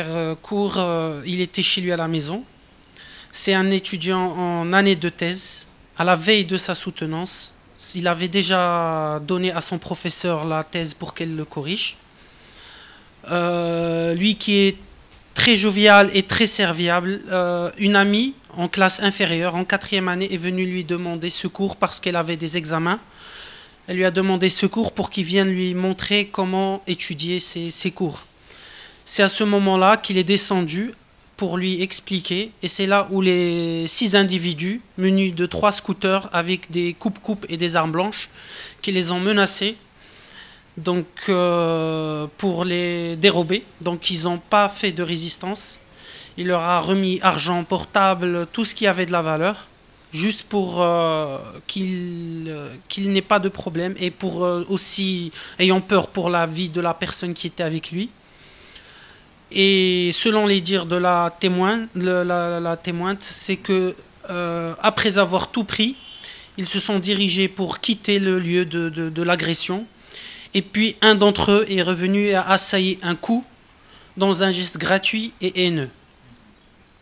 Euh, cours, euh, il était chez lui à la maison. C'est un étudiant en année de thèse, à la veille de sa soutenance. Il avait déjà donné à son professeur la thèse pour qu'elle le corrige. Euh, lui qui est très jovial et très serviable, une amie en classe inférieure, en quatrième année, est venue lui demander secours parce qu'elle avait des examens. Elle lui a demandé secours pour qu'il vienne lui montrer comment étudier ses cours. C'est à ce moment-là qu'il est descendu pour lui expliquer. Et c'est là où les six individus, munis de trois scooters avec des coupes-coupes et des armes blanches, qui les ont menacés donc, euh, pour les dérober. Donc ils n'ont pas fait de résistance. Il leur a remis argent, portable, tout ce qui avait de la valeur, juste pour euh, qu'il n'ait pas de problème et pour euh, aussi, ayant peur pour la vie de la personne qui était avec lui. Et selon les dires de la témoin, la, témointe, c'est que euh, après avoir tout pris, ils se sont dirigés pour quitter le lieu de, l'agression. Et puis un d'entre eux est revenu et a assailli un coup dans un geste gratuit et haineux.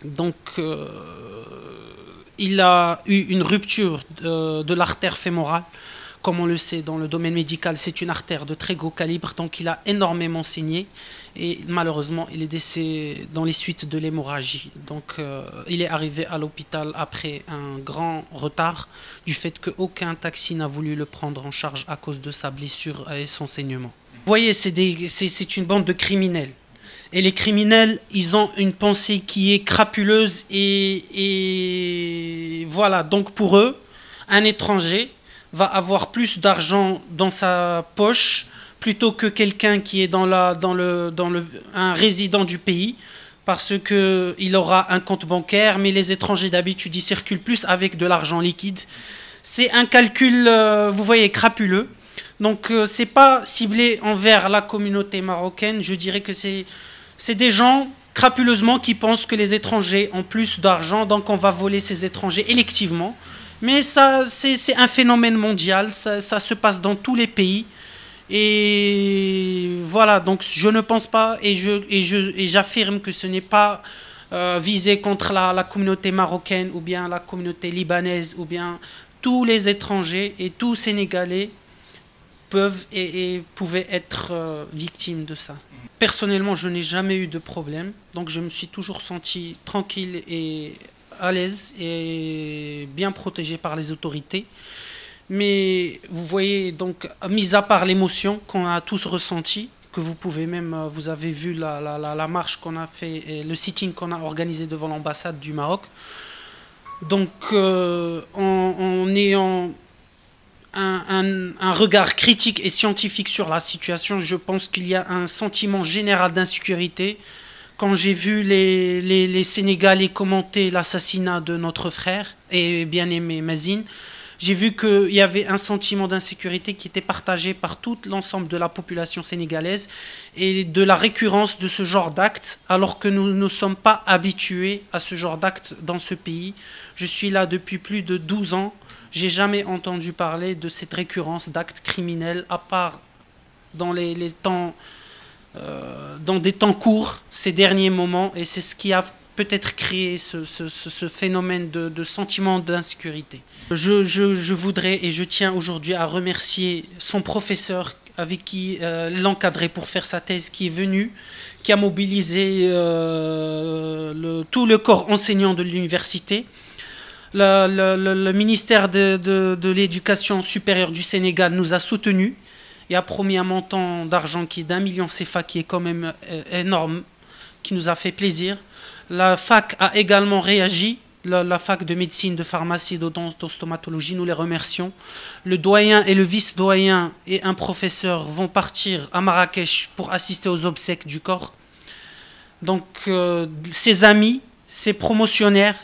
Donc euh, il a eu une rupture de l'artère fémorale comme on le sait dans le domaine médical, c'est une artère de très gros calibre, donc il a énormément saigné et malheureusement il est décédé dans les suites de l'hémorragie. Donc euh, il est arrivé à l'hôpital après un grand retard du fait qu'aucun taxi n'a voulu le prendre en charge à cause de sa blessure et son saignement. Vous voyez, c'est une bande de criminels. Et les criminels, ils ont une pensée qui est crapuleuse et, et voilà, donc pour eux, un étranger, va avoir plus d'argent dans sa poche plutôt que quelqu'un qui est dans la, dans le, dans le, un résident du pays parce qu'il aura un compte bancaire, mais les étrangers d'habitude, ils circulent plus avec de l'argent liquide. C'est un calcul, euh, vous voyez, crapuleux. Donc, euh, c'est pas ciblé envers la communauté marocaine. Je dirais que c'est des gens crapuleusement qui pensent que les étrangers ont plus d'argent, donc on va voler ces étrangers électivement. Mais ça, c'est un phénomène mondial, ça, se passe dans tous les pays. Et voilà, donc je ne pense pas, et j'affirme et que ce n'est pas euh, visé contre la, communauté marocaine ou bien la communauté libanaise ou bien tous les étrangers et tous Sénégalais peuvent et, pouvaient être euh, victimes de ça. Personnellement, je n'ai jamais eu de problème, donc je me suis toujours senti tranquille et à l'aise et bien protégé par les autorités. Mais vous voyez, donc, mis à part l'émotion qu'on a tous ressenti, que vous pouvez même, euh, vous avez vu la, la, marche qu'on a fait, et le sitting qu'on a organisé devant l'ambassade du Maroc. Donc, euh, en, ayant un, regard critique et scientifique sur la situation, je pense qu'il y a un sentiment général d'insécurité, quand j'ai vu les, les, Sénégalais commenter l'assassinat de notre frère et bien-aimé Mazine, j'ai vu qu'il y avait un sentiment d'insécurité qui était partagé par tout l'ensemble de la population sénégalaise et de la récurrence de ce genre d'actes, alors que nous ne sommes pas habitués à ce genre d'actes dans ce pays. Je suis là depuis plus de 12 ans. J'ai jamais entendu parler de cette récurrence d'actes criminels, à part dans les, les temps dans des temps courts ces derniers moments et c'est ce qui a peut-être créé ce, phénomène de, sentiment d'insécurité. Je, voudrais et je tiens aujourd'hui à remercier son professeur avec qui euh, l'encadrait pour faire sa thèse, qui est venu, qui a mobilisé euh, tout le corps enseignant de l'université. Le, ministère de, de l'éducation supérieure du Sénégal nous a soutenus et a promis un montant d'argent qui est d'un million CFA, qui est quand même euh, énorme, qui nous a fait plaisir. La fac a également réagi, la, fac de médecine, de pharmacie, d'odontologie, nous les remercions. Le doyen et le vice-doyen et un professeur vont partir à Marrakech pour assister aux obsèques du corps. Donc, euh, ses amis, ses promotionnaires,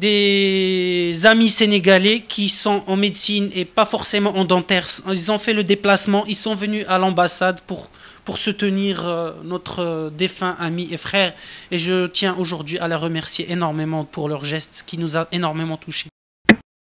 des amis sénégalais qui sont en médecine et pas forcément en dentaire. Ils ont fait le déplacement, ils sont venus à l'ambassade pour, soutenir euh, notre défunt ami et frère. Et je tiens aujourd'hui à les remercier énormément pour leur geste qui nous a énormément touchés.